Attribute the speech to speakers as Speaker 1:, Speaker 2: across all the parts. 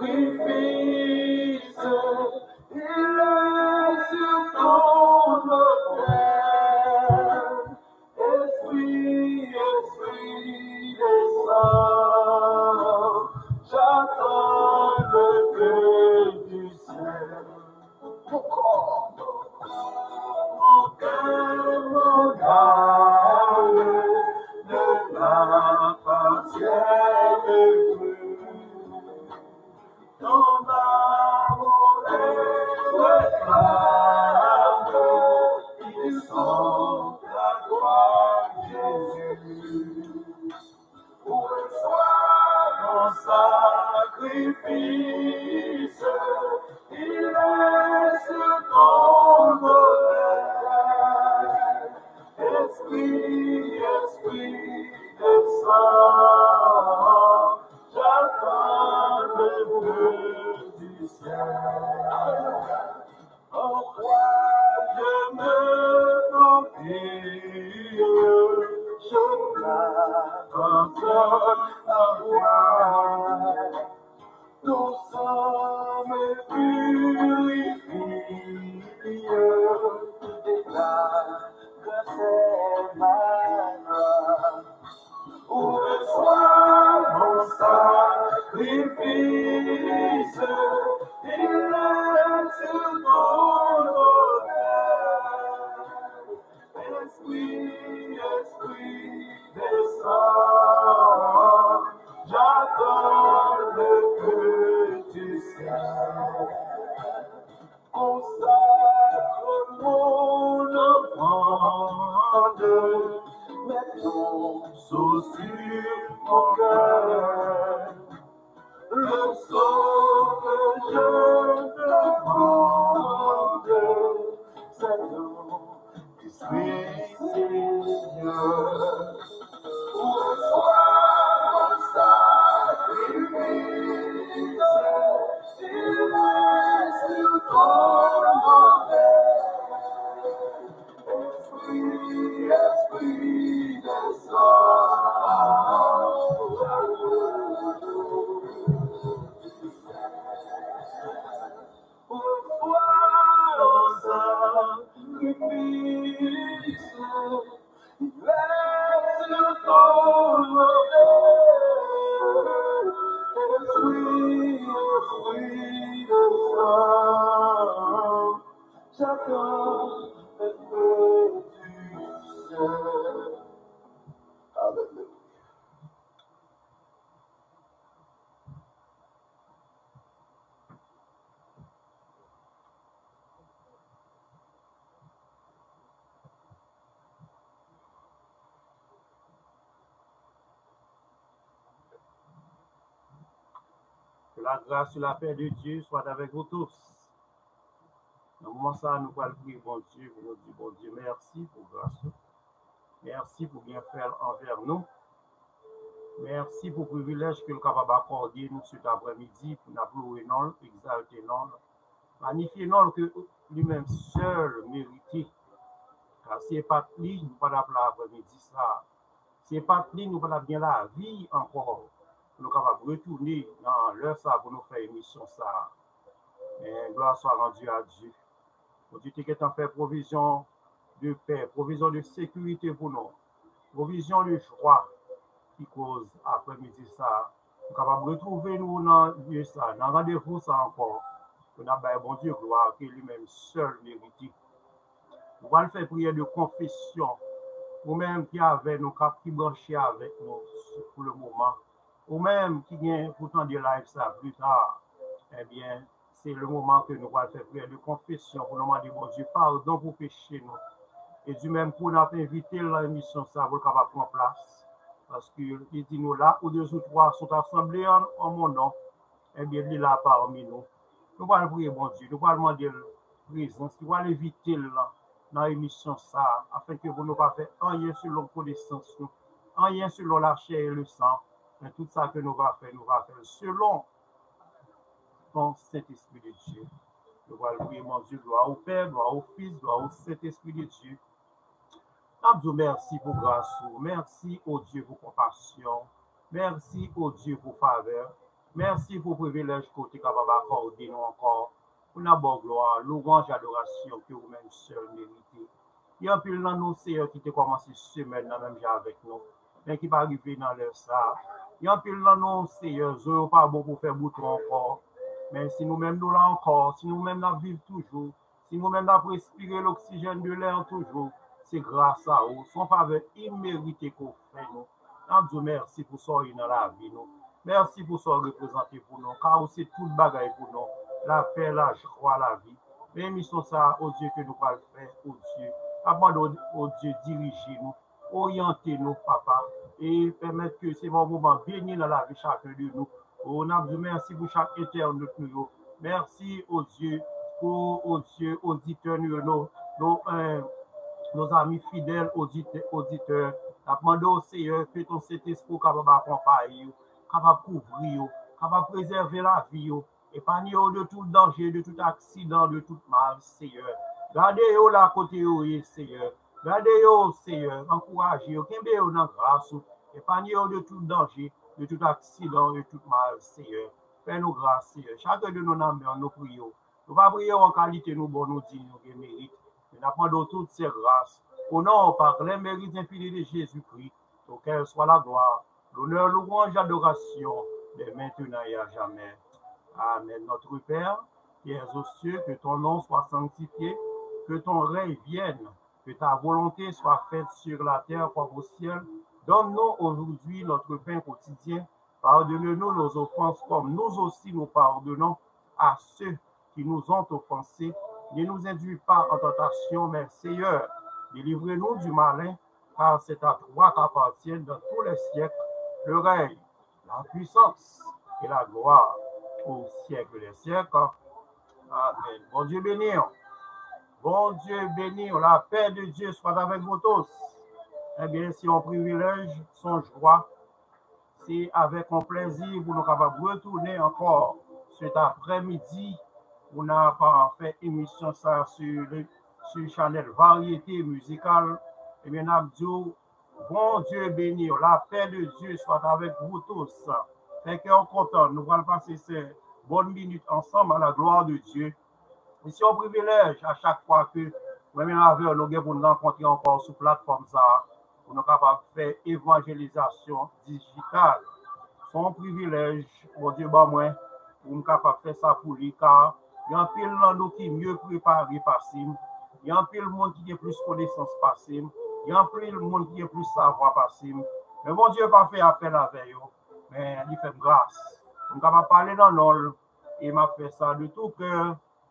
Speaker 1: We feel. Grâce
Speaker 2: et la paix de Dieu soient avec vous tous. Dans le moment ça, nous allons prier, bon Dieu, pour nous dire, bon Dieu, merci pour grâce. Merci pour bien faire envers nous. Merci pour le privilège que nous sommes capables d'accorder nous cet après-midi pour nous louer non, exalter non, magnifier non que lui-même seul mérite. Car ce n'est pas lui, nous pas l'après-midi ça. Ce n'est pas lui, nous pas bien la vie encore. Nous capables de retourner dans l'heure ça pour nous faire émission ça. Mais gloire soit rendue à Dieu. Pour Dieu qui en fait provision de paix, provision de sécurité pour nous, provision de joie qui cause après-midi ça. Nous capables de retrouver nous dans lieu ça, dans rendez-vous ça encore. Nous avons bon Dieu gloire que lui-même seul mérite. Nous allons faire prière de confession. Ou même qui avait cap qui branchés avec nous pour le moment. Ou même qui vient pourtant de live ça plus tard. Eh bien, c'est le moment que nous allons faire prière de confession pour demander, bon Dieu, pardon pour pécher nous. Et du même coup, nous avons invité l'émission ça pour capable prendre place. Parce qu'il dit nous là, où deux ou trois sont assemblés en, en mon nom, eh bien, il est là parmi nous. Nous allons prier, bon Dieu, nous allons demander présence, nous allons inviter là, dans l'émission ça, afin que vous ne pas faire rien selon connaissance, rien selon la chair et le sang, Men tout sa ke nou va fè, nou va fè selon ton set espri de Diyo. Nou va louye mon Diyo, lwa ou Pè, lwa ou Fils, lwa ou set espri de Diyo. Abdou, mersi pou grasou, mersi ou Diyo pou kompasyon, mersi ou Diyo pou faveur, mersi pou privilej kote kababa akorde nou ankor. Ou nan bon gloa, lourange adorasyon ki ou men sel merite. Yon pil nan nou seyo ki te komanse semen nan menm jan avek nou. Men ki pa rive nan lè sa, Yon pil nan nou seye, zè yo pa bo pou fè bouton ankor. Men si nou men nou la ankor, si nou men nan viv toujou, si nou men nan prespire l'oksijen de lèr toujou, se grasa ou, son fave imerite kou fè nou. Nan djou mersi pou so yon la vi nou. Mersi pou so reprezenti pou nou, ka ou se tout bagay pou nou. La fè, la jkwa, la vi. Men misyon sa, o Diyo ke nou pal fè, o Diyo. Abando, o Diyo diriji nou, oryante nou, papa. Et permettre que ces moments bénis dans la vie de chacun de nous. On a dit merci pour chaque éternel de nous. Merci au Dieu, pour au Dieu, auditeurs, nous, nos, nos, euh, amis fidèles auditeurs, auditeurs. Demandons au Seigneur que ton Saint-Esprit capable d'accompagner, capable de couvrir, capable de préserver la vie, épargner de tout danger, de tout accident, de tout mal, Seigneur. Kote yo ye, Seigneur. Gade yo, Seigneur, encouragez yo, kembe yo nan grâce ou, épargnez yo de tout danger, de tout accident, de tout mal, Seigneur. Fais-nous grâce, Seigneur. Chacun de nous nan men, nous prions. Nous pas prier en qualité, nous bon, nous dit, nous mérite. Nous toutes ces grâces. Au nom, par les mérites infinis de Jésus-Christ, auquel soit la gloire, l'honneur, louange, adoration, de maintenant et à jamais. Amen. Notre Père, qui es aux cieux, que ton nom soit sanctifié, que ton règne vienne, que ta volonté soit faite sur la terre comme au ciel. Donne-nous aujourd'hui notre pain quotidien. Pardonne-nous nos offenses comme nous aussi nous pardonnons à ceux qui nous ont offensés. Ne nous induis pas en tentation, mais Seigneur, délivrez-nous du malin, car c'est à toi qu'appartiennent dans tous les siècles le règne, la puissance et la gloire au siècle des siècles. Amen. Bon Dieu béni. Bon Dieu béni. La paix de Dieu soit avec vous tous. Eh bien, c'est un privilège, son joie. C'est avec un plaisir pour nous capables de retourner encore cet après-midi. On pas fait émission sur le sur Chanel Variété Musicale. Eh bien, Abdou, bon Dieu béni, la paix de Dieu soit avec vous tous. Fait qu'on content, nous allons passer ces bonnes minutes ensemble à la gloire de Dieu. Mi se yon privilej a chak fwa ke mwen men avè nou gen pou nou renkontri ankon sou platform sa pou nou kapap fè evanjelizasyon digital. Son privilej, mwen di ba mwen, pou nou kapap fè sa pou li ka. Yon pil nan nou ki mye prepari pasim, yon pil moun ki gen plus konesans pasim, yon pil moun ki gen plus savwa pasim. Men mwen di pa fè apel avè yo, men li fèm gras. Mwen kapap pale nan lol, e mwen fè sa de tou kèr,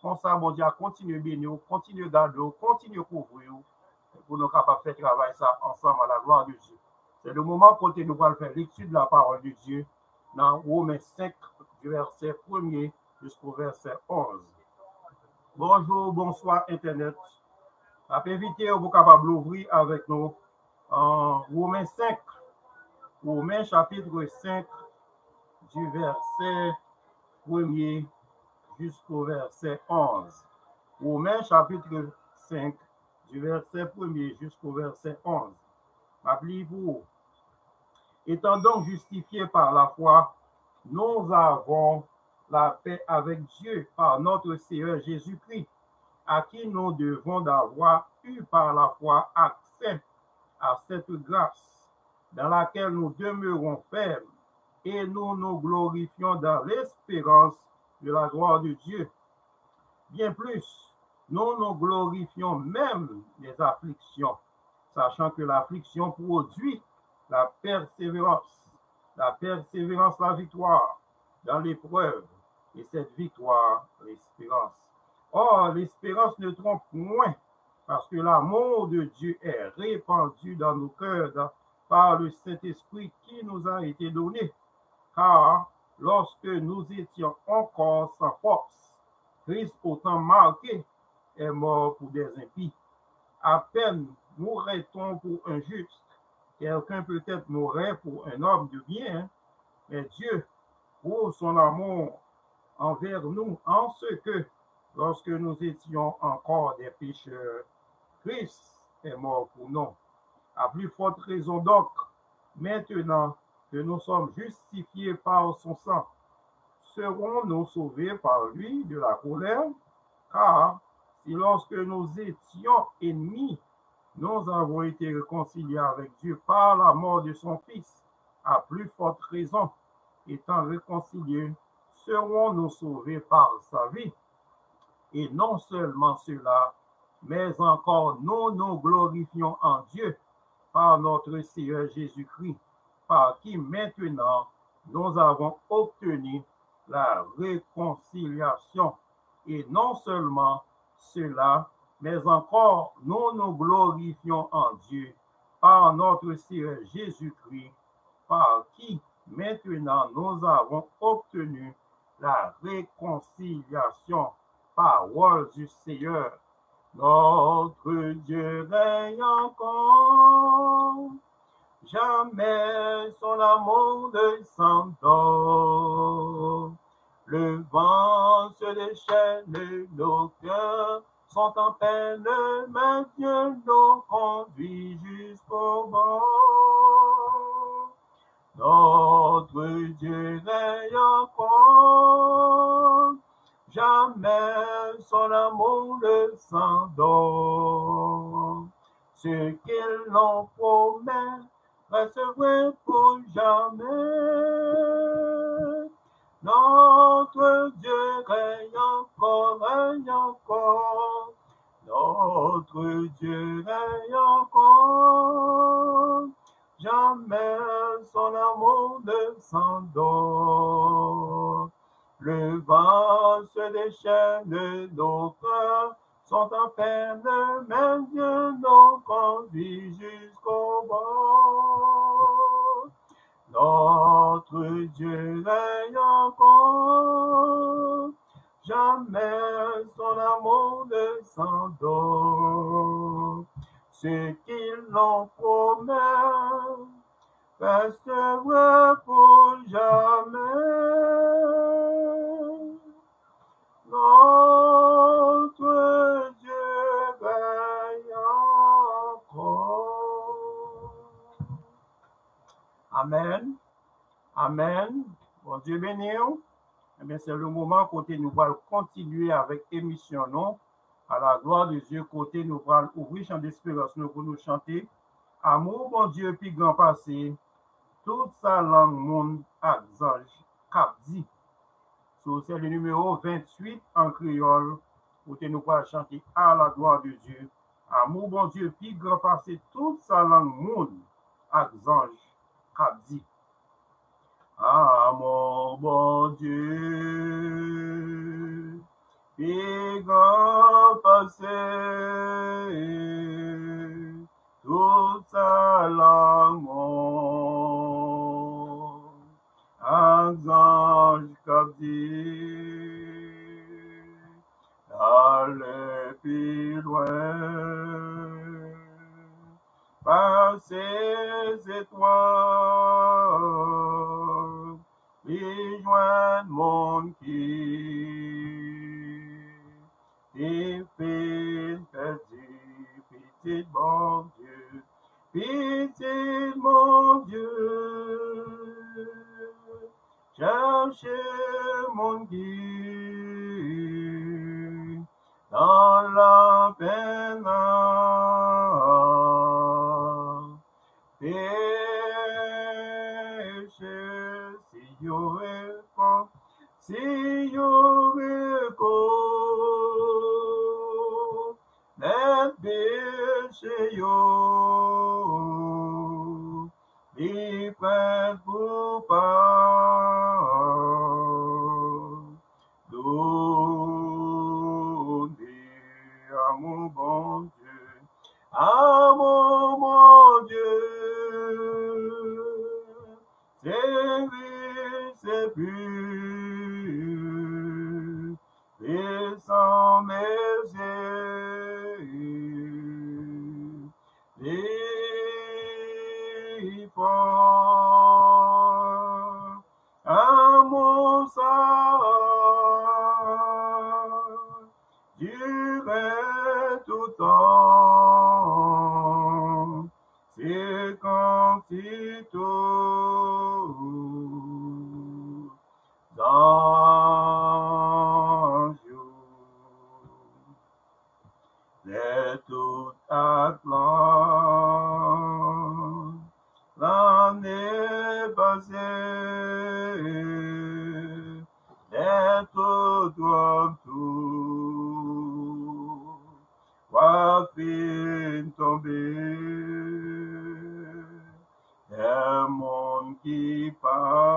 Speaker 2: comme ça, bon Dieu, continue bénir, continue garder, continue couvrir pour nous capables de faire travailler ça ensemble à la gloire de Dieu. C'est le moment où nous allons faire l'étude de la parole de Dieu dans Romains 5, du verset 1er jusqu'au verset 11. Bonjour, bonsoir Internet. Je vais inviter vous capable d'ouvrir avec nous en Romains 5, Romains chapitre 5, du verset 1er jusqu'au verset 11. Romains chapitre 5, du verset 1er jusqu'au verset 11. Rappelez-vous, étant donc justifiés par la foi, nous avons la paix avec Dieu par notre Seigneur Jésus-Christ, à qui nous devons d'avoir eu par la foi accès à cette grâce dans laquelle nous demeurons fermes et nous nous glorifions dans l'espérance de la gloire de Dieu. Bien plus, nous nous glorifions même des afflictions, sachant que l'affliction produit la persévérance, la persévérance, la victoire dans l'épreuve, et cette victoire, l'espérance. Or, l'espérance ne trompe point, parce que l'amour de Dieu est répandu dans nos cœurs par le Saint-Esprit qui nous a été donné. Car lorsque nous étions encore sans force, Christ, autant marqué, est mort pour des impies. À peine mourrait-on pour un juste, quelqu'un peut-être mourrait pour un homme de bien, mais Dieu, pour son amour envers nous, en ce que, lorsque nous étions encore des pécheurs, Christ est mort pour nous. À plus forte raison donc, maintenant que nous sommes justifiés par son sang, serons-nous sauvés par lui de la colère? Car si lorsque nous étions ennemis, nous avons été réconciliés avec Dieu par la mort de son Fils, à plus forte raison, étant réconciliés, serons-nous sauvés par sa vie? Et non seulement cela, mais encore nous nous glorifions en Dieu par notre Seigneur Jésus-Christ, par qui maintenant nous avons obtenu la réconciliation. Et non seulement cela, mais encore nous nous glorifions en Dieu par notre Seigneur Jésus-Christ, par qui maintenant nous avons obtenu la réconciliation, parole du Seigneur. Notre Dieu règne encore, jamais son amour ne s'endort. Le vent se déchaîne, nos cœurs sont en peine, mais Dieu nous conduit jusqu'au bord. Notre Dieu règne encore, jamais son amour ne s'endort. Ce qu'il nous promet reste vrai pour jamais. Notre Dieu règne encore, règne encore. Notre Dieu règne encore. Jamais son amour ne s'endort. Le vent se déchaîne, nos cœurs sont en peine, mais Dieu nous conduit jusqu'au bord. Notre Dieu règne encore, jamais son amour ne s'endort. Ce qu'il nous promet reste vrai pour jamais. Notre Amen. Amen. Bon Dieu béni. Eh bien, c'est le moment côté nous allons continuer avec émission, non? À la gloire de Dieu, côté nous allons ouvrir chant d'espérance, nous pour nous chanter. Amour, bon Dieu, puis grand passé, toute sa langue, monde, ange, cap c'est le numéro 28 en créole, côté nous allons chanter à la gloire de Dieu. Amour, bon Dieu, puis grand passé, toute sa langue, monde, ange, dit. Ah, mon bon Dieu, et grand passé, toute sa langue, mon ange captif, allez plus loin ces étoiles, joindre mon qui et perdu, pitié mon Dieu, pitié mon Dieu, cherchez mon guide dans la peine. Qui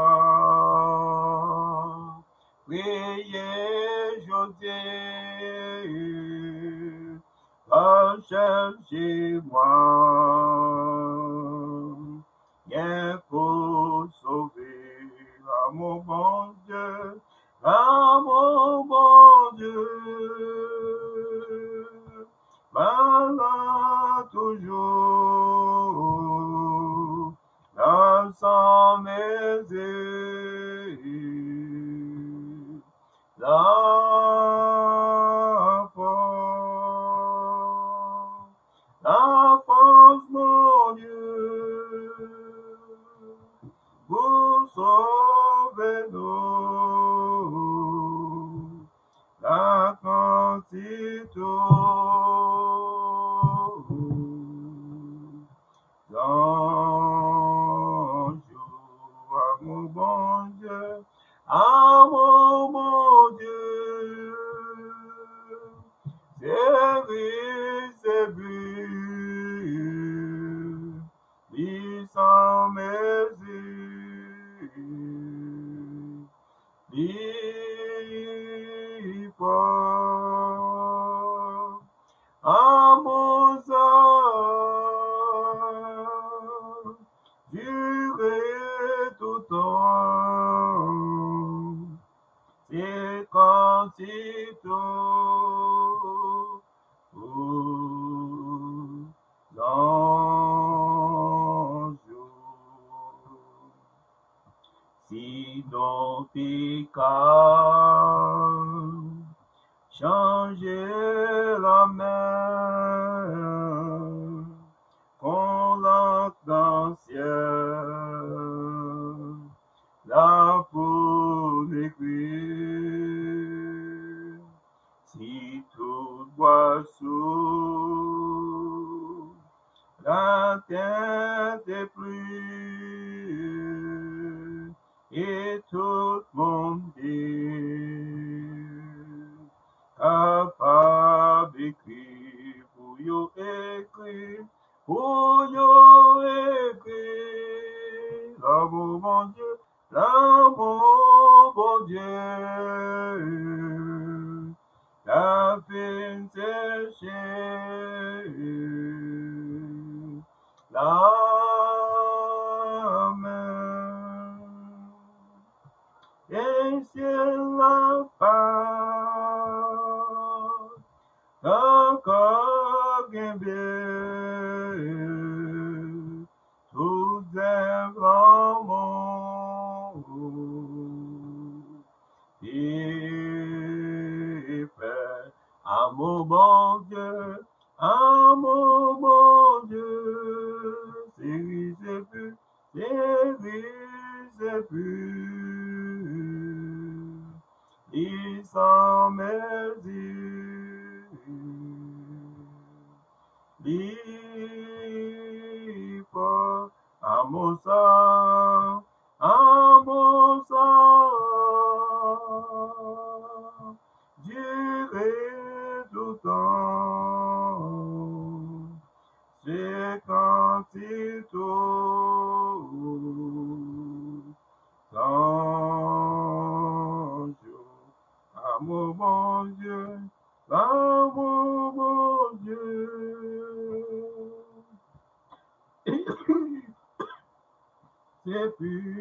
Speaker 2: C'est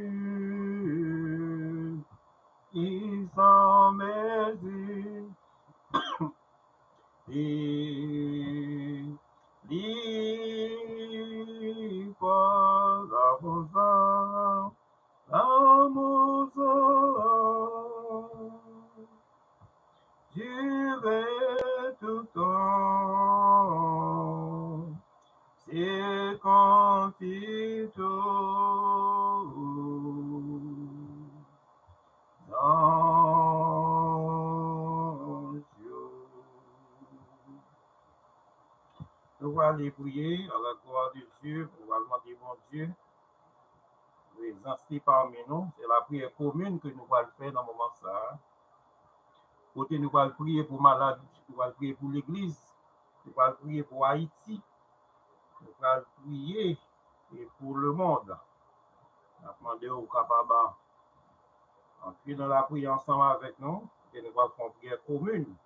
Speaker 2: Aller prier à la gloire de Dieu, pour demander mon Dieu, les inscrits parmi nous. C'est la prière commune que nous allons faire dans le moment ça. Côté nous allons prier pour malade, nous allons prier pour l'Église, nous allons prier pour Haïti, nous allons prier et pour le monde. Nous demander au capable entrer dans la prière ensemble avec nous, et nous allons faire une prière commune.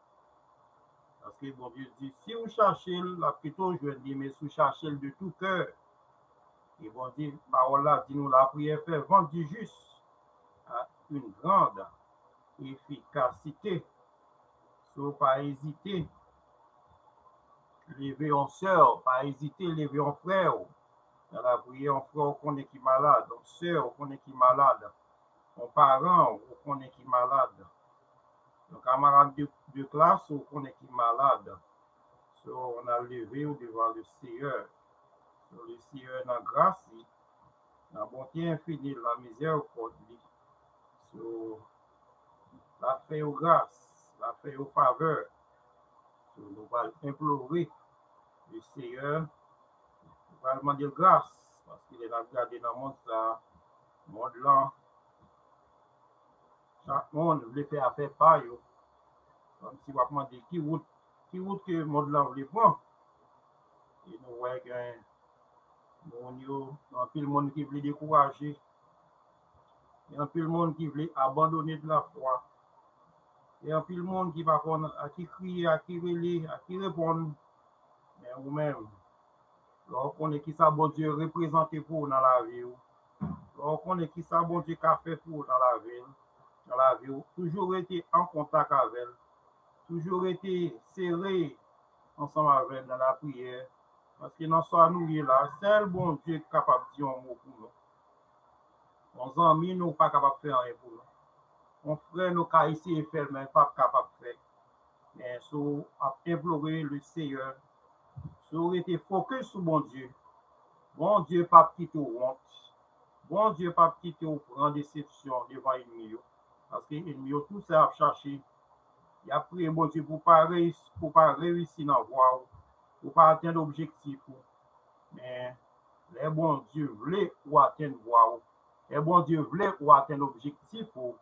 Speaker 2: Parce que bon Dieu dit, si vous cherchez, la plutôt je dire, mais si vous cherchez de tout cœur, et bon Dieu, parole là, dit nous la prière fait vendre du juste à une grande efficacité. So, pas hésiter, lever en sœur, pas hésiter, lever en frère. Dans la prière, en frère, on est qui malade, en sœur, on est malade, en parent, on est malade. Nos camarade de, de classe, on connaît qui malade. So, on a levé devant le Seigneur. So, le Seigneur n'a grâce, la bonté infinie, la misère au lui. So, la paix aux grâces, la paix aux faveurs. So, nous allons implorer le Seigneur. Nous allons demander grâce parce qu'il est là gardé dans le monde, là, monde là. Chak moun vle fè a fè pa yo. An si wap mande ki wout, ki wout ke mod la vle pon. E nou wè gen, moun yo, an pil moun ki vle dekouraje. E an pil moun ki vle abandone de la fwa. E an pil moun ki va kon a ki kri, a ki vele, a ki repon. Men ou men, lor konen ki sa bon diyo reprezentè pou nan la vi yo. Lor konen ki sa bon diyo ka fè pou nan la vi yo. nan la vi ou, toujou rete an kontak avèl, toujou rete serè ansan avèl nan la priè, paske nan sa nou yè la, sel bon Dje kapap diyon mou pou nou. An zanmi nou pa kapap fè an yè pou nou. An frè nou ka isi e fèl men pa kapap fè. Men sou ap implore le seyè, sou rete fokus sou bon Dje, bon Dje pap ki te ou want, bon Dje pap ki te ou pran decepsyon devan yon yo. Paske enmi yo tout se ap chache. Ya priye bon ti pou pa rewisi nan vwa ou. Pou pa aten l'objektif ou. Men, le bon dieu vle ou aten vwa ou. Le bon dieu vle ou aten l'objektif ou.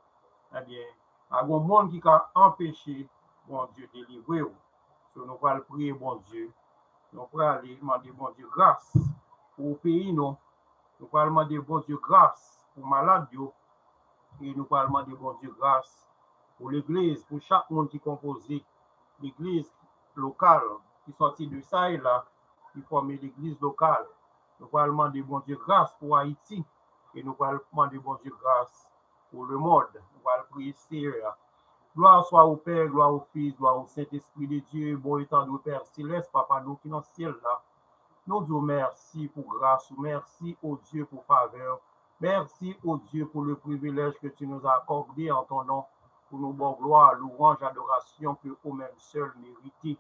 Speaker 2: Eh Ebyen, agon moun ki ka empeshe bon dieu delivre ou. So nou pral priye bon dieu. Nou pral mande bon dieu grase pou peyi nou. Nou pral mande bon dieu grase pou malade yo. E nou pal mande bon Dieu grase pou l'Eglise, pou chak moun ki kompoze l'Eglise lokal ki soti de sa e la, ki forme l'Eglise lokal. Nou pal mande bon Dieu grase pou Haiti. E nou pal mande bon Dieu grase pou le mod. Nou pal priye seye ya. Gloire soit au Père, gloire au Fils, gloire au Saint-Esprit de Dieu, bon étant de Père céleste, Papa, nous qui dans le ciel là. Nous disons merci pour grâce, merci au Dieu pour faveur, merci au Dieu pour le privilège que tu nous as accordé en ton nom, pour nos bonnes gloires, louange, adoration que au même seul mérité.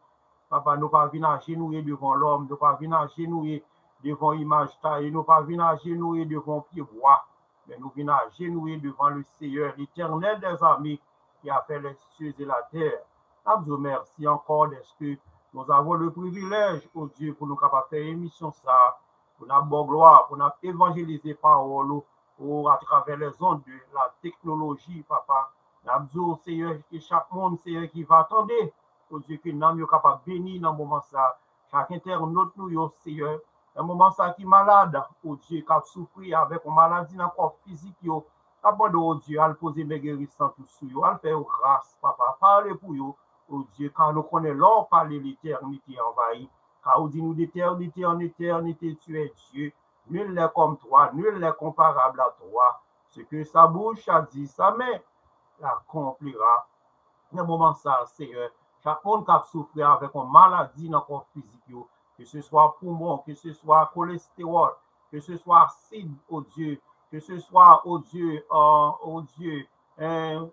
Speaker 2: Papa, nous pas venir agenouiller devant l'homme, nous pas venir agenouiller devant image taille, nous pas venir agenouiller devant pied bois, mais nous venons agenouiller devant le Seigneur, l'éternel des armées, qui a fait les cieux et la terre. Je vous remercie encore d'être que nous avons le privilège, au Dieu, pour nous capables faire émission ça, pour nous bonne gloire, pour nous évangéliser parole, ou à travers les ondes de la technologie, papa. Nous Seigneur, que chaque monde, Seigneur, qui va attendre, au Dieu, que nous sommes capables de bénir dans ce moment ça. Chaque internaute, nous, Seigneur, dans moment ça qui est malade, au Dieu, qui a souffert avec une maladie dans le corps physique, au Dieu, à le poser mes guérissants tout yo, à le grâce, papa, parlez pour yo, au Dieu, car nous connaissons l'or parler l'éternité envahie, car nous d'éternité en éternité, tu es Dieu, nul n'est comme toi, nul n'est comparable à toi, ce que sa bouche a dit, sa main l'accomplira. Dans moment ça, Seigneur, chaque monde qui a souffert avec une maladie dans le corps physique, que ce soit poumon, que ce soit cholestérol, que ce soit acide, au Dieu, que ce soit, oh Dieu, euh, oh Dieu, un,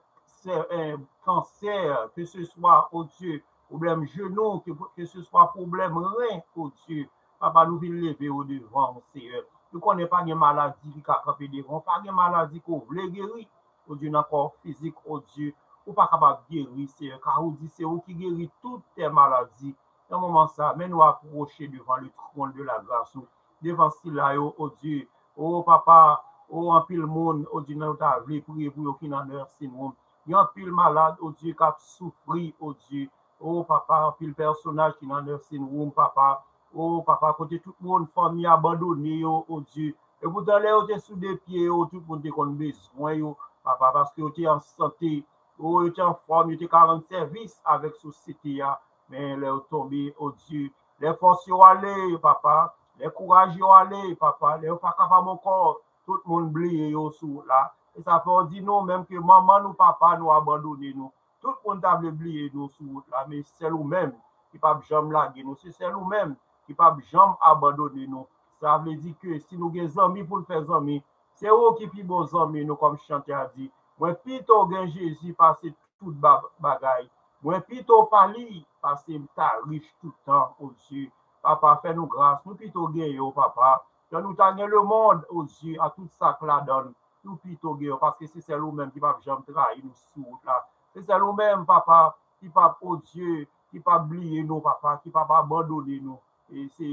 Speaker 2: un cancer, que ce soit, oh Dieu, problème genou, que, que ce soit problème rein, oh côté, papa nous voulons lever au devant, Seigneur. Nous ne connaissons pas de maladie qui a frappé devant, pas de maladie qu'on voulait guérir, au Dieu, dans corps physique, au Dieu, ou pas capable de guérir, Seigneur, car on dit, c'est vous qui guérit toutes tes maladies. Dans un moment ça, mais nous approcher devant le trône de la grâce, devant cela, au oh Dieu, oh papa, oh en pile monde, oh Dieu, nous t'avons prier pour qui n'en heure, c'est monde. Il y a un pile malade, oh Dieu, qui a souffri, oh Dieu, oh papa, pil personaj ki nan nursing room, papa, oh papa, kote tout moun fami abandoni yo, oh di, e pou le yo te sou de pie yo, tout moun te kon bezwen yo, papa, paske yo oh, te an sante, oh yo te an form, yo te karan servis avek sou siti ya, men oh, le yo tombe, oh di, le fos yo ale, papa, le kouraj yo ale, papa, le yo pa kapa moun kor, tout moun bliye yo sou la, e sa fè an di nou menm ke maman nou papa nou abandoni nou, Tout kon table bliye nou sou wot la, me sel ou men ki pap jom lage nou, se sel ou men ki pap jom abandone nou. Sa vle di ke si nou gen zami pou l'fe zami, se ou ki pi bon zami nou kom chante a di. Mwen pito gen Jezi pase tout bagay. Mwen pito pali pase mta rich toutan ou zi. Papa fè nou grase, nou pito gen yo papa. Jan nou tangen le moun ou zi a tout sak la don. Nou pito gen yo, paske se sel ou men ki pap jom trahi nou sou wot la. Se se nou men, papa, ki pa potye, ki pa bliye nou, papa, ki pa pa bandone nou. E se,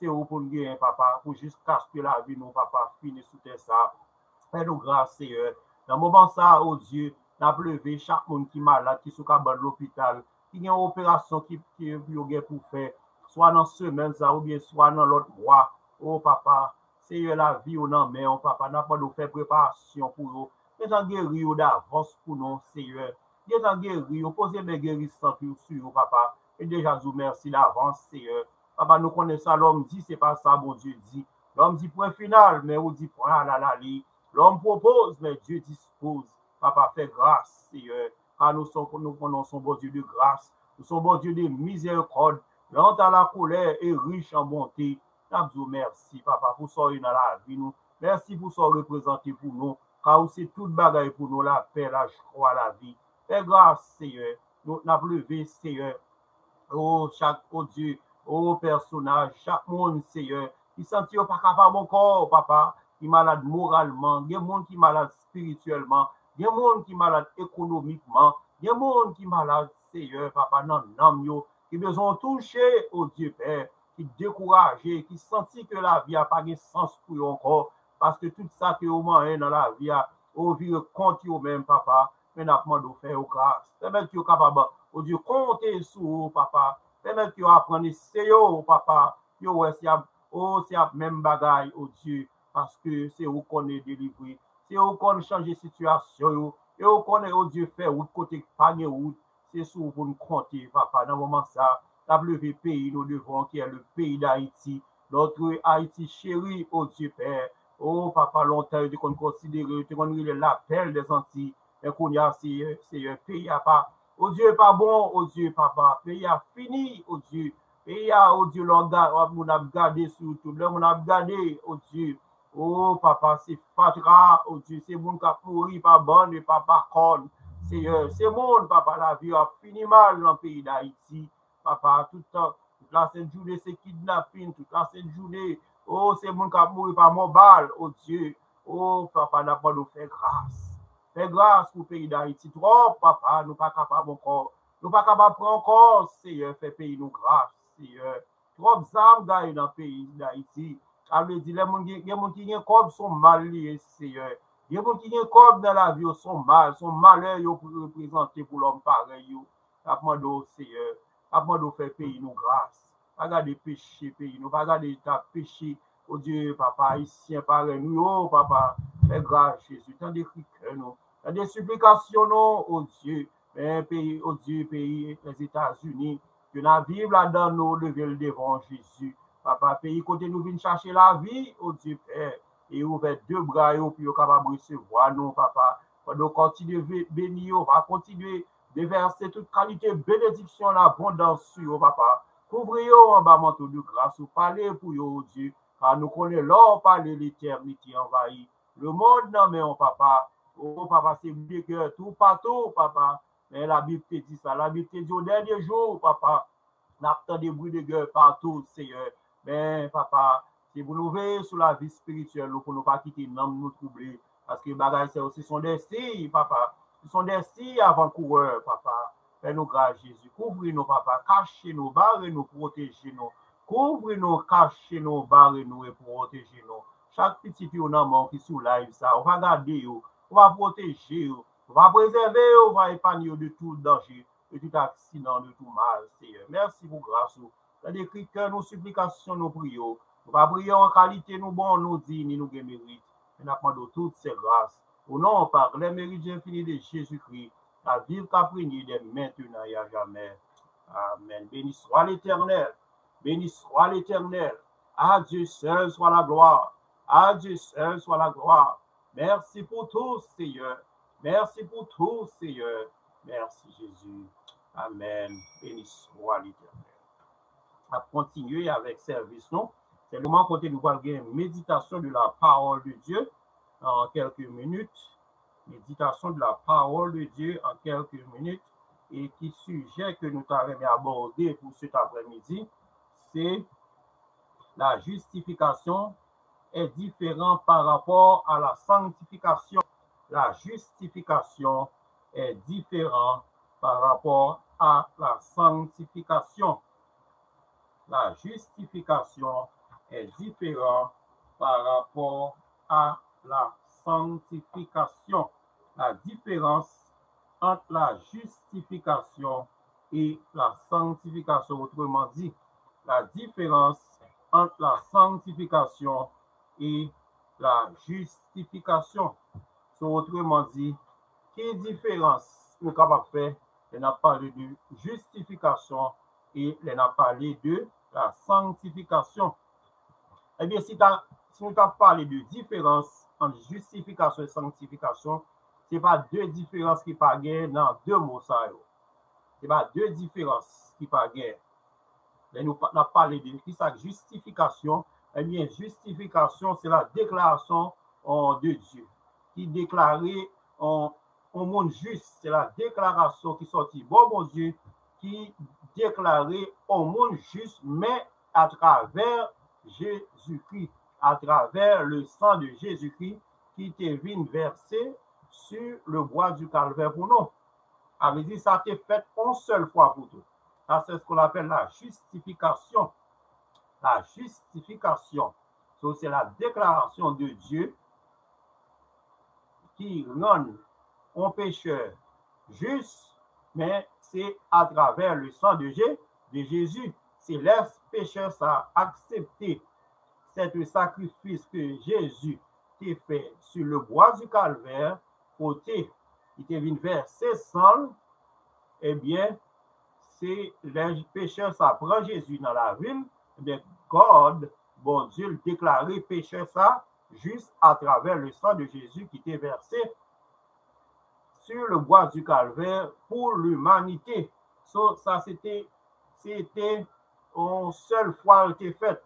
Speaker 2: se ou pou gen, papa, pou jist kache la vi nou, papa, fini sou te sa. Fè nou grase, seye. Nan mouman sa, o Diyo, nan pleve chak moun ki malade, ki sou ka ban l'opital, ki gen operasyon ki, ki yo gen pou fè, swa nan semen sa ou bien swa nan lot mwa. Oh, papa, seye la vi ou nan men, oh, papa, nan pa nou fè preparasyon pou yo. E Mè jan gen riyo davans pou nou, seye. Gen tan geri ou pose men geri santi ou su, oh papa. E deja zou mersi davans, seye. Papa nou kone sa, l'om di se pa sa, bon die di. L'om di pouen final, men ou di pouen alalali. L'om propose, men die dispose. Papa fe grase, seye. Ka nou konon son bon die de grase. Nou son bon die de mizer kod. Lant a la koule e riche an bonte. Namdou mersi papa pou so yon ala vi nou. Mersi pou so reprezenti pou nou. Ka ou se tout bagay pou nou la pe, la jkwa, la vi. Fè grâs, Seye. Nou na pleve, Seye. Oh, chak, oh Dieu, oh personaj, chak moun, Seye. Ki santi yo pa kapab ankon, papa, ki malade moralman, gen moun ki malade spirituelman, gen moun ki malade ekonomikman, gen moun ki malade, Seye, papa, nan nam yo, ki bezon touche, oh Dieu Père, ki dekouraje, ki santi ke la vi a pa gen sens pou yo ankon, paske tout ke yo man en nan la vi a, ou vi yo konti yo men, papa, men apman do fe yo kras. Pèmèl ki yo kapaba, ou di yo konte sou ou papa, pèmèl ki yo apreni se yo ou papa, yo wè si ap, ou si ap men bagay ou di, paske se ou konen delivri, se ou konen chanje situasyon yo, se ou konen ou di fe ou kote panye ou, se sou pou nou konte papa, nan mouman sa, la leve peyi nou devon ki e le peyi d'Haïti, notre Haïti chéri ou di pè, o papa lontan yo te kon konsidere, yo te kon rile l'appel des Antilles, Mais qu'on y a, c'est un pays à pas. Oh Dieu, pas bon, oh Dieu, papa. Pays a fini, oh Dieu. Pays a, oh Dieu, l'on a gardé surtout. Là, on a gardé, oh Dieu. Oh, papa, c'est fatra, oh Dieu. C'est mon qui a pourri, pas bon, et pas par contre. C'est mon, papa, la vie a fini mal dans le pays d'Haïti. Papa, tout le temps, toute la sainte journée, c'est kidnapping, toute la sainte journée, Oh, se moun kap mouri pa mou bal, oh Dieu. Oh, papa, nan pa nou fè grâs. Fè grâs pou peyi da iti tro, papa, nou pa kapab ankon, Nou pa kapab pran ankon, seye, fè peyi nou grâs, seye. Trop zam gaye nan peyi da iti. Avle di, le moun ki gen kob son mal liye, seye. Gen moun ki gen kob nan la vyo son mal, son malè yo pou reprezentè pou lom pare yo. Apman do, seye, apman do fè peyi nou grâs. Pa gade peche peyi nou, pa gade ta peche. O oh diye, papa, isyen pare nou yo, oh, papa. Fè grâche, Jésus, tan de krike nou, tan de supplikasyon nou, o Dieu, men peyi, o Dieu, peyi, les Etats-Unis, ke nan vive la dan nou, level devan, Jésus, papa, peyi, kote nou vin chache la vi, o Dieu, pè, e ouve de bra yo, pi yo kapabri se vwa nou, papa, pa nou kontine beni yo, pa kontine de verse tout kalite benediksyon la bondansu yo, papa, Kouvri yo an ba manto de gras ou pale pou yo ou di, ka nou konen lor pale l'eterniti envahi. Le moun nan men papa, ou papa se beke tou patou papa, men la bib te di sa, la bib te di ou denye jou papa, nap tan de brou de ge patou seye, men papa, se vou nou ve sou la vi spirituel ou pou nou pa kite nan nou trouble, aske bagay ou se son desi papa, son desi avan koure papa, Fè nou gra Jésus, kouvri nou papa, nou, nou, nou. Kouvri nou, kache nou, bare nou, et proteje nou. Chak piti pi ou nan man ki sou live sa, ou va gade yo, ou va proteje yo, ou va yo, ou va epanye yo de tout danje, de tout aksinan, de tout mal, seye. Mersi pou grasou. La dekrike nou supplikasyon nou priyo, ou va priyo an kalite nou bon, nou di, ni nou gen merite. En apmando tout se grase. Ou nan, par le merite infini de Jésus-Christ, la vive kaprini de maintenant et à jamais. Amen. Béni soit l'éternel. Béni soit l'éternel. À Dieu seul soit la gloire. À Dieu seul soit la gloire. Merci pour tout, Seigneur. Merci pour tout, Seigneur. Merci, Jésus. Amen. Béni soit l'éternel. À continuer avec service, non? C'est le moment côté nous voir une méditation de la parole de Dieu en quelques minutes méditation de la parole de Dieu en quelques minutes et qui sujet que nous avons abordé pour cet après-midi, c'est la justification est différent par rapport à la sanctification. La justification est différent par rapport à la sanctification. La justification est différent par rapport à la sanctification la différence entre la justification et la sanctification. Autrement dit, la différence entre la sanctification et la justification. So, autrement dit, quelle différence nous capable faire? On a parlé de justification et on a parlé de la sanctification. Eh bien, si, si nous avons parlé de différence entre justification et sanctification, ce n'est pas deux différences qui paraissent dans deux mots. Ce n'est pas deux différences qui paraissent. Mais nous avons parlé de justification en bien justifikasyon se la deklarasyon an de Diyo. qui déclarait en monde juste. C'est la déclaration qui sortit. Bon, mon Dieu, qui déclarait au monde juste, mais à travers Jésus-Christ, à travers le sang de Jésus-Christ qui était venu verser sur le bois du calvaire pour nous. Avait dit, ça été fait une seule fois pour tout. Ça, c'est ce qu'on appelle la justification. La justification. C'est la déclaration de Dieu qui rend un pécheur juste, mais c'est à travers le sang de, Jé- de Jésus. C'est les pécheurs ça a accepté cet sacrifice que Jésus a fait sur le bois du calvaire, côté, il était venu verser sang, eh bien, c'est les pécheurs, ça prend Jésus dans la ville, bien, God, bon Dieu, déclaré pécheur ça, juste à travers le sang de Jésus qui était versé sur le bois du calvaire pour l'humanité. So, ça, c'était, c'était une seule fois elle était faite.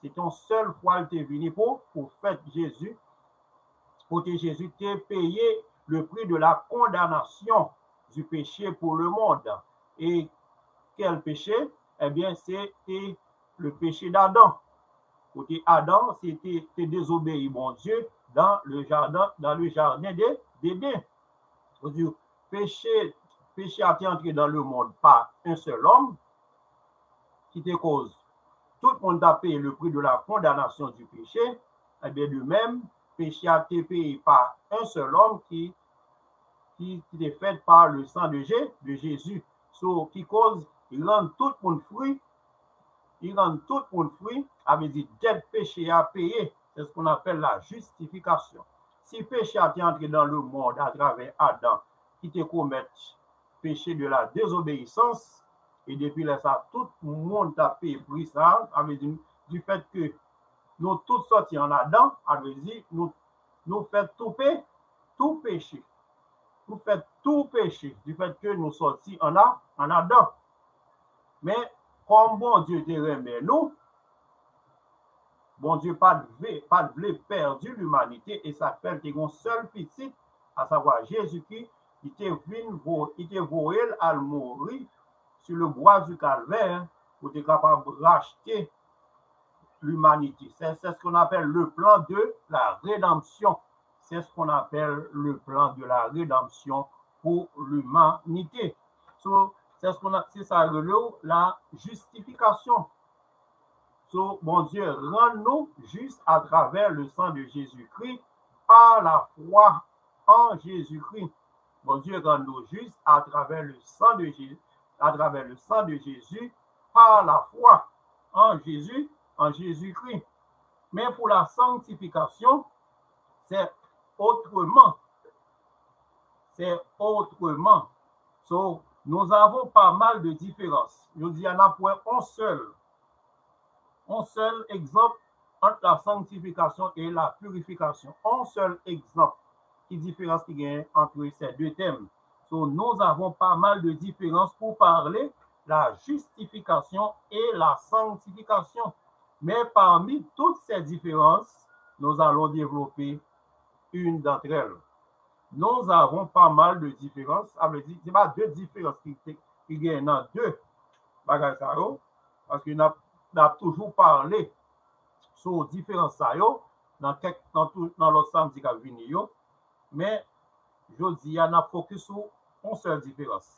Speaker 2: C'est une seule fois elle était venue pour, pour faire Jésus, pour que Jésus t'ait payé le prix de la condamnation du péché pour le monde. Et quel péché? Eh bien, c'était le péché d'Adam. Côté Adam, c'était désobéir mon Dieu dans le jardin, dans le jardin de- d'Éden. Péché, péché a été entré dans le monde par un seul homme qui te cause. Tout le monde a payé le prix de la condamnation du péché. Eh bien, de même, péché a été payé par un seul homme qui, qui, est fait par le sang de, Jé- de Jésus. So, qui cause, il rend tout le monde fruit il rend tout le monde fruit, avait dit dette péché à payer. C'est ce qu'on appelle la justification. Si péché a été entré dans le monde à travers Adam, qui te commet péché de la désobéissance, et depuis là, ça, tout le monde a payé pour ça, avait dit, du fait que nous tous sortis en Adam, avait dit, nous, nous faisons tout, tout péché. Nous faisons tout péché, du fait que nous sortis en, en Adam. Mais comme bon Dieu te remet nous, bon Dieu pas de vle- pas de vle perdu l'humanité et ça fait qu'il y a un seul petit, à savoir Jésus-Christ, il était venu, vo- il était voué à mourir sur le bois du calvaire pour être capable de racheter l'humanité. C'est ce qu'on appelle le plan de la rédemption. C'est ce qu'on appelle le plan de la rédemption pour l'humanité. C'est ce qu'on a, c'est ça la justification. So, bon Dieu, rend-nous juste à travers le sang de Jésus-Christ, par la foi en Jésus-Christ. Bon Dieu, rend-nous juste à travers le sang de Jésus, à travers le sang de Jésus, par la foi en Jésus, en Jésus-Christ. Mais pour la sanctification, c'est autrement. C'est autrement. Nous avons pas mal de différences. Je dis, il y en a point un seul. Un seul exemple entre la sanctification et la purification. Un seul exemple qui différence qui entre ces deux thèmes. So, nous avons pas mal de différences pour parler la justification et la sanctification. Mais parmi toutes ces différences, nous allons développer une d'entre elles. nous avons pas mal de différences. Ah, ça veut dire, c'est pas deux différences qui, qui y a deux bagages parce qu'on a, a, toujours parlé sur différences ça dans, dans, tout, dans l'autre samedi qui a venu, mais je dis, on a focus sur une seule différence.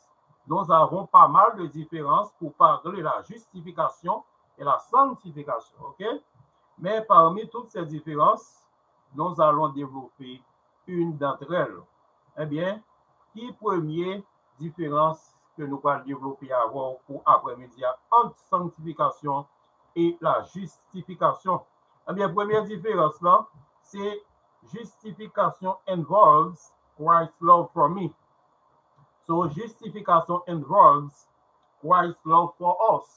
Speaker 2: Nous avons pas mal de différences pour parler de la justification et la sanctification, ok? Mais parmi toutes ces différences, nous allons développer une d'entre elles. Eh bien, qui première différence que nous allons développer avant pour après-midi entre sanctification et la justification? Eh bien, première différence là, c'est justification involves Christ's love for me. So, justification involves Christ's love for us.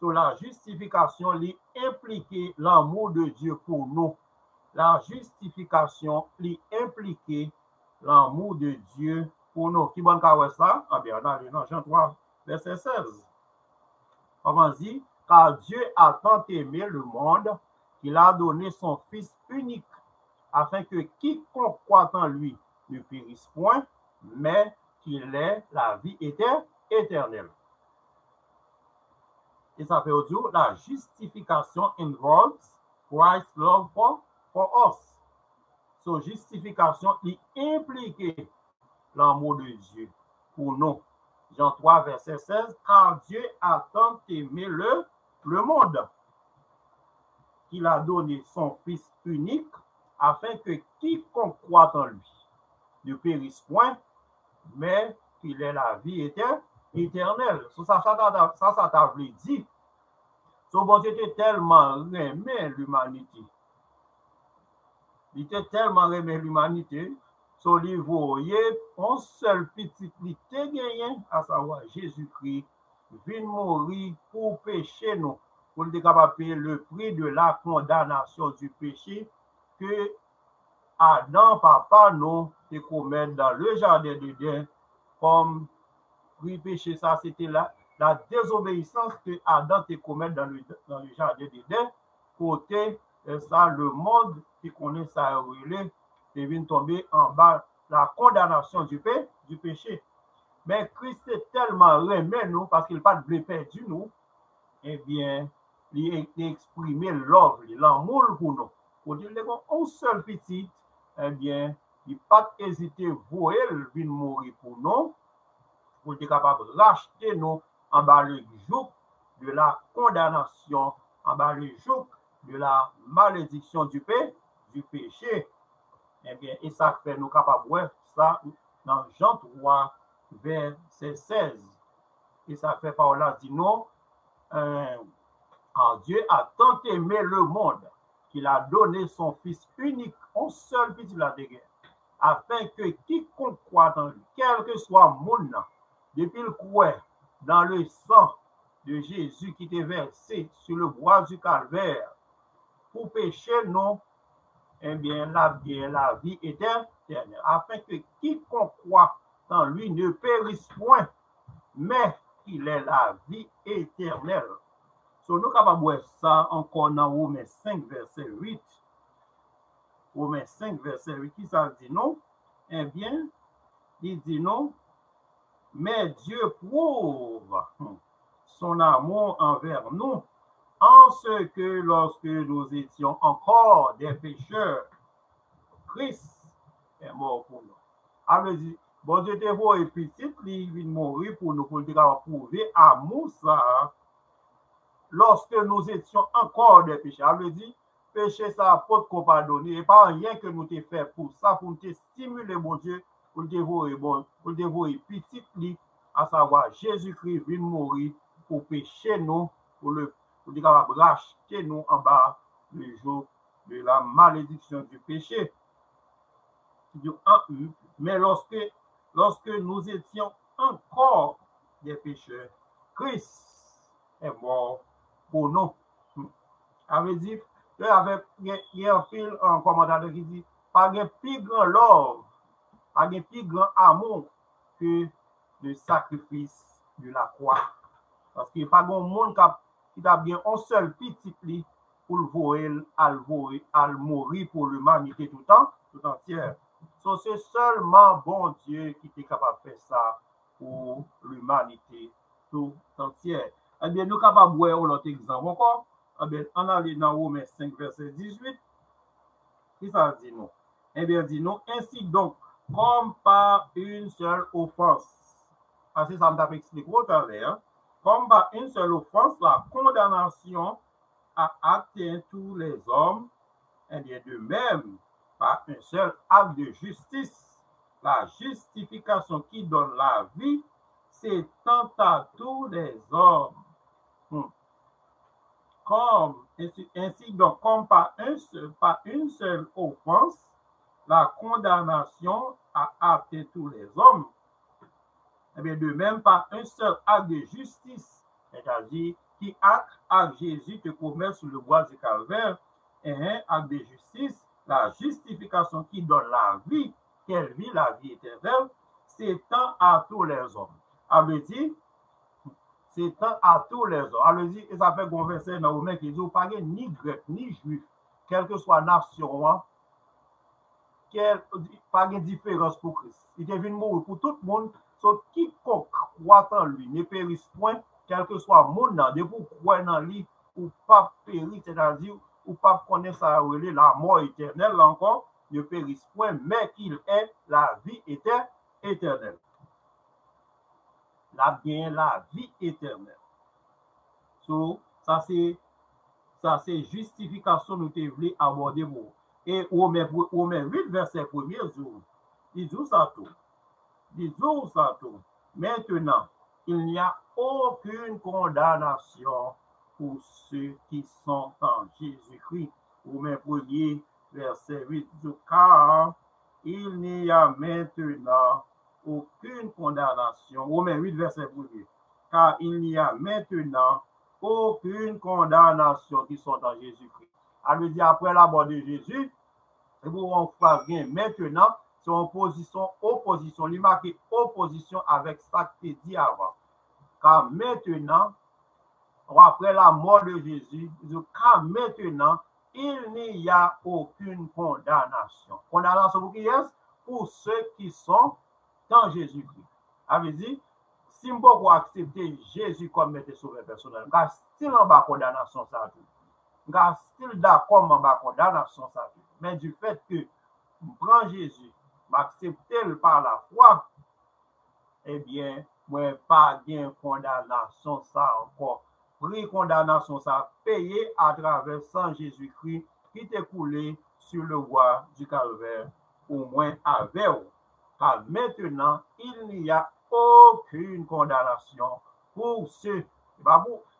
Speaker 2: So, la justification li implique l'amour de Dieu pour nous. La justification li implique l'amour de Dieu pour nous. Qui bon ka ça? Ah bien, on a dans Jean 3, verset 16. Comment dit? Car Dieu a tant aimé le monde qu'il a donné son Fils unique, afin que quiconque croit en lui ne périsse point, mais qu'il ait la vie éter- éternelle. Et ça dire la justification involves Christ's love for, for us. Justification qui implique l'amour de Dieu pour nous. Jean 3, verset 16, car Dieu a tant aimé le, le monde qu'il a donné son Fils unique afin que quiconque croit en lui ne périsse point, mais qu'il ait la vie éter- éternelle. So, ça, ça, ça, ça, ça t'a voulu dire. So, bon Dieu était tellement aimé l'humanité. Il était tellement aimé l'humanité. So, li voye, un seul petit li te genyen, à savoir Jésus-Christ, vin mourir pour pécher nous, pour le payer le prix de la condamnation du péché que Adam, papa, nous, te commet dans le jardin d'Éden, comme oui, péché, ça, c'était la, la désobéissance que Adam te commet dans le, dans le jardin d'Éden, côté, euh, ça, le monde ki konen sa yo wile, te vin tombe an ba la kondanasyon du, pe, du peche. Men Christe telman remen nou, paske l pa dble perdi nou, ebyen, eh li eksprime lov, li lan moul pou nou. Pou di le kon on sol pitit, ebyen, eh li pat ezite voel vin mouri pou nou, pou di kapab rachete nou an ba le jouk de la kondanasyon, an ba le jouk de la malediksyon du pe, du péché. Eh bien, et ça fait nous capables de voir ça dans Jean 3, verset 16. Et ça fait dit non, euh, en Dieu a tant aimé le monde qu'il a donné son Fils unique, un seul la de guerre, afin que quiconque croit en lui, quel que soit mon nom, depuis le croix dans le sang de Jésus qui était versé sur le bois du calvaire, pour pécher non eh bien, la, la vie éternelle, afin que quiconque croit en lui ne périsse point, mais qu'il ait la vie éternelle. So, nous capables de ça encore dans Romains 5, verset 8. Romains 5, verset 8, qui ça dit non? Eh bien, il dit non, mais Dieu prouve son amour envers nous en ce que lorsque nous étions encore des pécheurs, Christ est mort pour nous. Alors, dit, bon Dieu te voit et petit, il vient mourir pour nous, pour prouver amour ça, lorsque nous étions encore des pécheurs. Alors, dit, péché ça, pas de pardonner, et pas rien que nous t'ai fait pour ça, pour te stimuler, mon Dieu, pour te voir, bon, pour te petit, à savoir Jésus-Christ vient mourir pour pécher nous, pour le pour dire racheter nous en bas le jour de la malédiction du péché. Mais lorsque, lorsque nous étions encore des pécheurs, Christ est mort pour nous. Avait dit, il y avait un pile en commentateur qui dit, pas de plus grand love, pas de plus grand amour que le sacrifice de la croix. Parce qu'il n'y a pas de monde qui a ki da byen on sel pitit li pou l'voel al, al mori pou l'umanite toutan, tout entier. So se selman bon Diyo ki te kapab fè sa pou l'umanite tout entier. Ebyen nou kapab wè ou lot egzan wakon, ebyen an alè nan Romè 5 verset 18, ki sa di nou? Ebyen eh di nou, ensi donk, kom par un sel ofans. Asi ah, sa m tap eksplik wotan lè, an, Comme par une seule offense, la condamnation a atteint tous les hommes, et bien de même, par un seul acte de justice, la justification qui donne la vie, s'étend à tous les hommes. Hmm. Comme, ainsi, donc, comme par une seule offense, la condamnation a atteint tous les hommes, Eh bien, de même, par un seul acte de justice, c'est-à-dire qui acte à Jésus te commerce sur le bois du calvaire, et un acte de justice, la justification qui donne la vie, quelle vie, la vie éternelle, s'étend à tous les hommes. Ça veut dire, s'étend à tous les hommes. Ça veut dire, et ça fait qu'on verset dans Romain qui dit, vous parlez ni grec, ni juif, quelle que soit nation, quelle, pas de différence pour Christ. Il est venu mourir pour tout le monde, So kikok watan lui ne peris point, kelke swa moun nan, de pou kwen nan li ou pap peris, c'est-à-dire ou pap konen sa rele la mor eternel, lankon, ne peris point, men ki lè e, la vi etern, eternel. La bien la vi eternel. So, sa se, sa se justifikasyon nou te vle aborde moun. E ou men 8 verset 1, il zou sa tou. Dit ça tout. Maintenant, il n'y a aucune condamnation pour ceux qui sont en Jésus-Christ. Romains 1er, verset 8, dit, car il n'y a maintenant aucune condamnation. Romains 8, verset 1er. Car il n'y a maintenant aucune condamnation qui sont en Jésus-Christ. Elle veut dire après la mort de Jésus, et pour on phrase bien maintenant, c'est en position, opposition, il marque opposition avec ça qui dit avant. Car maintenant, après la mort de Jésus, dit, car maintenant, il n'y a aucune condamnation. Condamnation pour qui est? Pour ceux qui sont dans Jésus-Christ. Veut dire, si je peux accepter Jésus comme maître sauveur personnel, je suis still en bas condamnation ça. Je suis d'accord en bas condamnation ça. Mais du fait que je prends Jésus, m'accepter par la foi, eh bien, moi pas gain condamnation ça encore. Prix condamnation ça payé à travers sang Jésus-Christ qui t'est coulé sur le roi du calvaire, au moins avec vous. Car maintenant, il n'y a aucune condamnation pour ceux,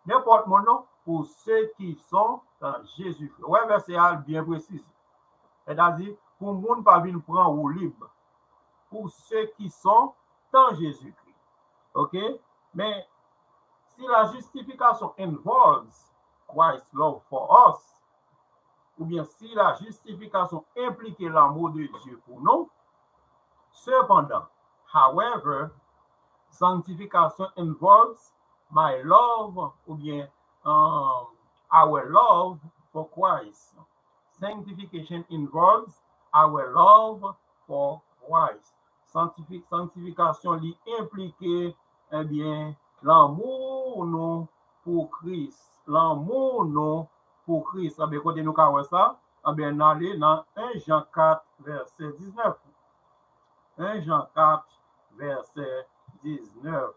Speaker 2: n'importe mon nom, pour ceux qui sont dans Jésus-Christ. Ouais, verset bien précis. C'est-à-dire, pour monde pas venir prendre ou qui sont dans Jésus-Christ. OK? Mais si la justification involves Christ's love for us, ou bien si la justification implique l'amour de Dieu pour nous, cependant, however, sanctification involves my love ou bien um, our love for Christ. Sanctification involves our love for Christ. Santifik, santifikasyon li implike, ebyen, eh l'amou nou pou Kris. L'amou nou pou Kris. Abe ah kote nou kawe sa, ah abe nan li nan 1 Jean 4 verset 19. 1 Jean 4 verset 19.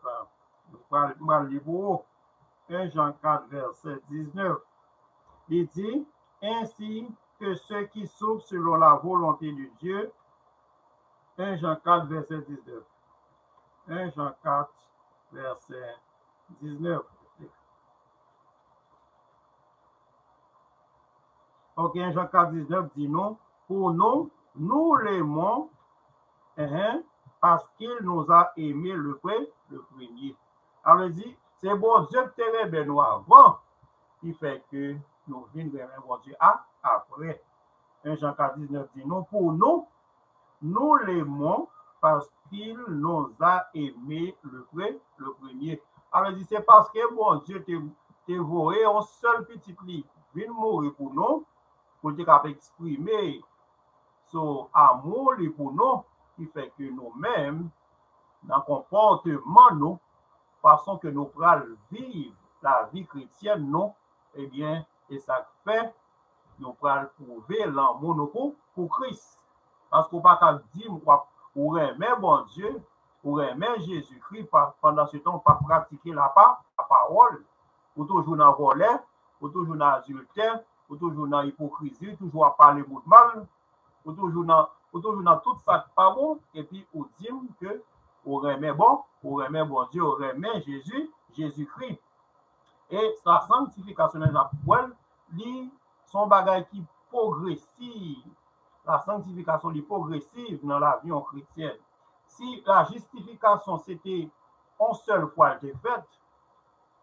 Speaker 2: Mal li pou 1 Jean 4 verset 19. Li di, ensi, que ceux qui souffrent selon la volonté de Dieu. 1 Jean 4, verset 19. 1 Jean 4, verset 19. Ok, 1 Jean 4, 19 dit non. Pour nous, nous l'aimons hein, parce qu'il nous a aimé le, le premier. Alors, il dit, c'est bon Dieu qui t'aimait ben nous avant, qui fait que nous venons vers bon Dieu à- apre. 1 Jean 4, 19 di nou, pou nou, nou l'emon paskil nou a eme le pre, le premye. Awe di se paske bon Diyo te, te vore an sol petit li, vin mori pou nou, pou te kap eksprime so amou li pou nou, ki fek nou men nan komponteman nou, fason ke nou pral viv la vi krityen nou, ebyen, eh e sa fek l'amour nous pour, pour Christ. Parce qu'on ne peut pas dire, moi, ou aimer bon Dieu, ou aimer Jésus-Christ, pa- pendant ce temps, pas pratiquer la, pa- la parole, ou le volet, ou dans l'adultère, ou toujours dans l'hypocrisie, toujours à parler de mal, ou toujours dans, ou toujours dans tout pas bon, et puis ou dit que ou remet bon, ou remet bon Dieu, ou Jésus-Christ. Et sa la son bagage qui progressive. La sanctification est progressive dans la vie en chrétienne. Si la justification c'était une seule fois elle était faite,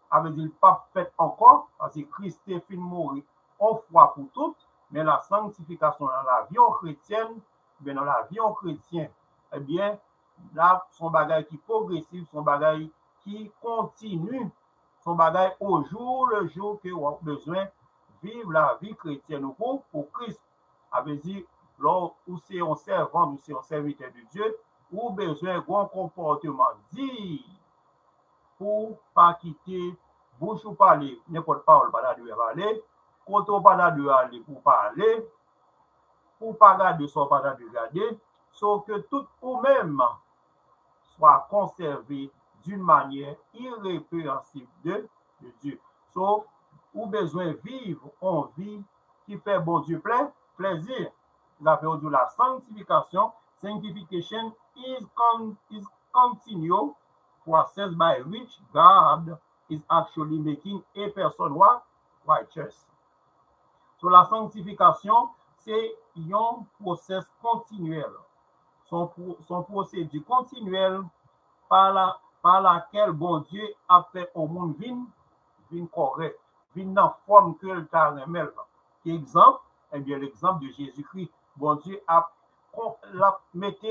Speaker 2: avait dit pas faite encore, parce que Christ est fin mourir une fois pour toutes, mais la sanctification dans la vie en chrétienne, bien dans la vie en chrétien, eh bien, là, son bagage qui est progressif, son bagage qui continue, son bagage au jour le jour que vous avez besoin de vivre la vie chrétienne pour, pour Christ. Avait dit, lor ou se yon servant ou se yon serviteur de Dieu, ou bezwen gwen komportement di pou pa kite bouch ou pale, nepot pa ou l bada dwe pale, koto bada dwe ale pou pale, pou pa gade son bada dwe gade, so ke tout ou menm swa konserve d'une manye irreprensib de Dieu. So, ou bezwen viv kon vi ki fe bon Diyo ple, plezir. La fe ou di la sanctification, sanctification is, con, is continue, process by which God is actually making a person what? Righteous. So la sanctification, se yon proses kontinuel. Son, son prosedi kontinuel pa la, lakel bon Diyo apre o moun vin, vin korek. Vin nan forme que le ta remel. Exemple, eh bien l'exemple de Jésus-Christ. Bon Dieu a, la mette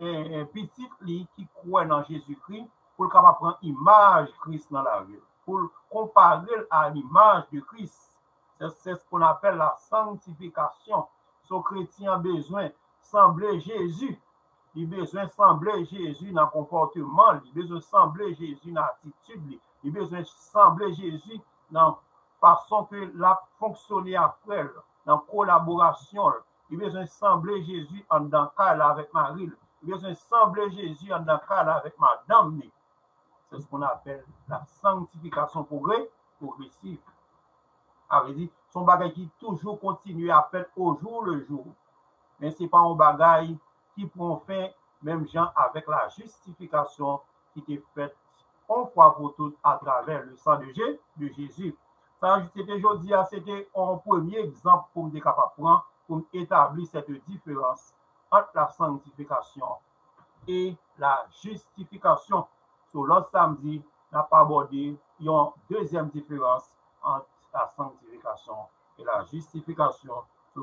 Speaker 2: un petit li qui croit dans Jésus-Christ pour le capable prendre image Christ dans la vie, pour comparer à l'image de Christ. C'est ce qu'on appelle la sanctification. Son chrétien a besoin sembler Jésus. Il a besoin sembler Jésus dans le comportement, il a besoin sembler Jésus dans l'attitude, il a besoin sembler Jésus dans façon que la fonctionner après, dans la collaboration. Il a besoin sembler Jésus en dans le cas avec Marie. Il a besoin sembler Jésus en le cas avec Madame. C'est ce qu'on appelle la sanctification progressive. Avait dit, son bagage qui toujours continue à faire au jour le jour. Mais ce n'est pas un bagage qui prend fin, même gens avec la justification qui était faite une fois pour toutes à travers le sang de, Jésus. Ça, c'était aujourd'hui, c'était un premier exemple pour me capable prendre, pour établir cette différence entre la sanctification et la justification. Sur l'autre samedi, n'a pas abordé une deuxième différence entre la sanctification et la justification.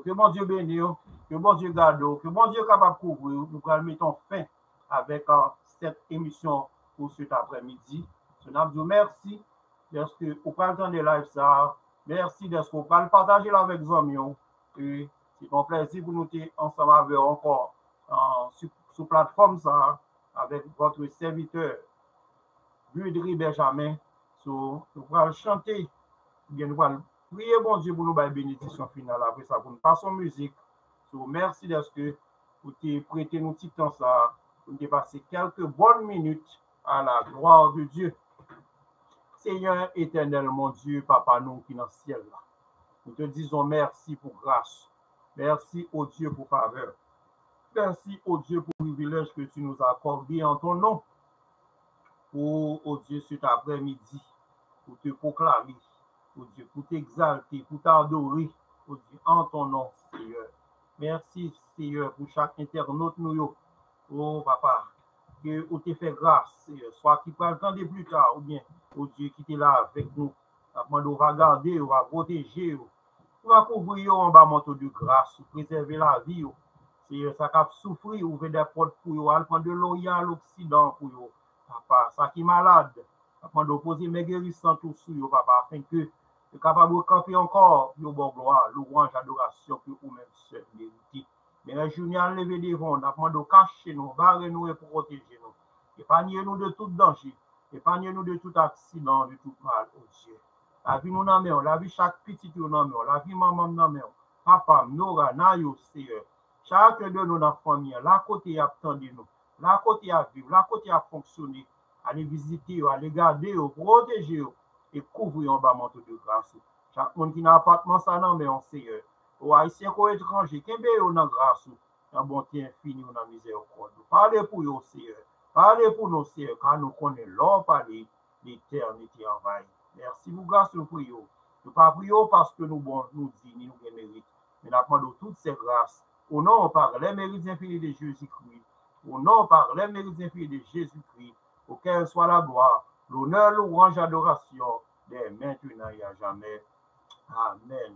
Speaker 2: Que mon Dieu bénisse, que mon Dieu garde, que mon Dieu capable couvrir. Nous allons mettre fin avec uh, cette émission pour cet après-midi. Je vous merci parce que vous pouvez entendre live ça? Merci d'être vous pouvez partager avec les amis. Et c'est un plaisir pour nous ensemble avec encore sur, sur plateforme ça avec votre serviteur Budri Benjamin. Nous allons chanter, nous allons prier bon Dieu pour nous la bénédiction finale après ça, pour nous passer en musique. Merci d'être que vous avez prêté temps ça, pour nous passer quelques bonnes minutes à la gloire de Dieu. Seigneur éternel, mon Dieu, Papa, nous qui dans le ciel. Nous te disons merci pour grâce. Merci au Dieu pour faveur. Merci au Dieu pour le privilège que tu nous as accordé en ton nom. Pour, oh Dieu, cet après-midi, pour te proclamer, oh Dieu, pour t'exalter, pour t'adorer, oh Dieu, en ton nom, Seigneur. Merci, Seigneur, pour chaque internaute, nous, oh Papa, que vous te fait grâce, Seigneur, soit qui attendre plus tard, ou bien, ou Dieu qui était là avec nous. Nous va garder, on va protéger, on va couvrir en bas manteau de grâce, préserver la vie. Seigneur, ça cap souffrir, ouvrir des portes pour vous, prendre de l'Orient à l'Occident pour vous. Papa, ça qui est malade, prendre d'opposer mes guérissants tout sur vous, papa, afin que vous capable de camper encore, yo bon gloire, louange, adoration, que vous-même seul mérité. Mais la journée à lever devant, on a demandé de cacher nous, barrer nous et protéger nous. Épargnez nous de tout danger. Epanye nou de tout aksinan, de tout mal, o oh Diyo. La vi moun nanmen, la vi chak pitit yo nanmen, la vi maman nanmen, papam, nora, nayo, seye. Chak de nou nan fomye, la kote ap tande nou, la kote ap viv, la kote ap fonksyonne. Ale vizite yo, ale gade yo, proteje yo, e kouvri yon ba manto de grase. Chak moun ki nan apatman sa nanmen, o seye. Ou a isen ko etranje, kenbe yo nan grase yo, nan bonte infini yo nan mize yo kodo. Pade pou yo, seye. Parlez pour nous, Seigneur, car nous connaissons l'homme parler, l'éternité envahie. Merci vous, grâce, nous prions. Nous pas prions parce que nous, bon, nous disons, nous mérites, mais nous demandons toutes ces grâces. Au nom par les mérites infinis de Jésus-Christ au nom par les mérites infinis de Jésus-Christ, auquel soit la gloire, l'honneur, louange, adoration, dès maintenant et à jamais. Amen.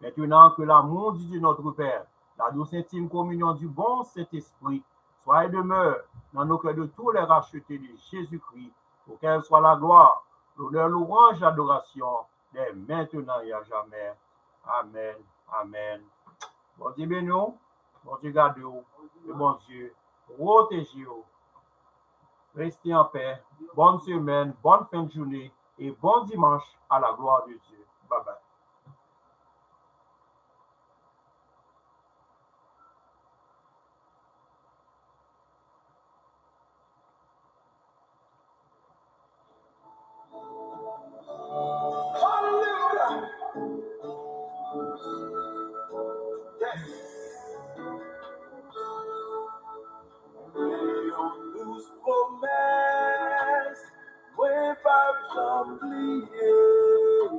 Speaker 2: Maintenant que l'amour de Dieu notre Père, la douce intime communion du bon Saint-Esprit, soit et demeure dans nos cœurs de tous les rachetés de Jésus-Christ, auquel soit la gloire, l'honneur, l'orange, l'adoration, dès maintenant et à jamais. Amen, amen. Bon Dieu bénis-nous, bon Dieu garde-nous, et bon Dieu protégez-nous. Restez en paix, bonne semaine, bonne fin de journée et bon dimanche à la gloire de Dieu. Bye bye.
Speaker 1: Assembly, yeah.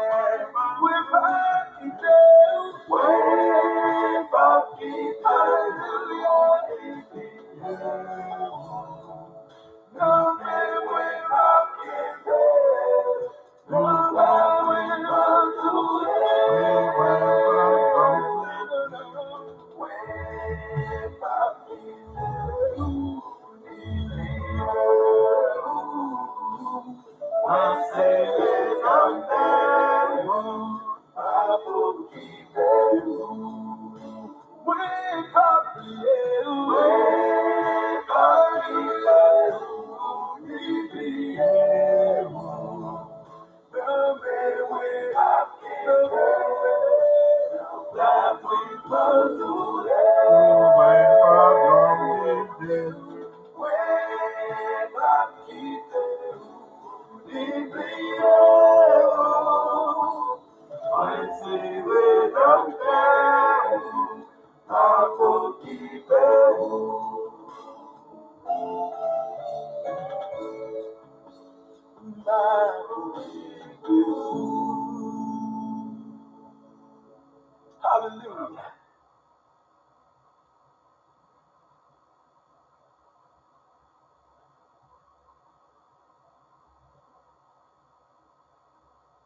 Speaker 1: Hallelujah.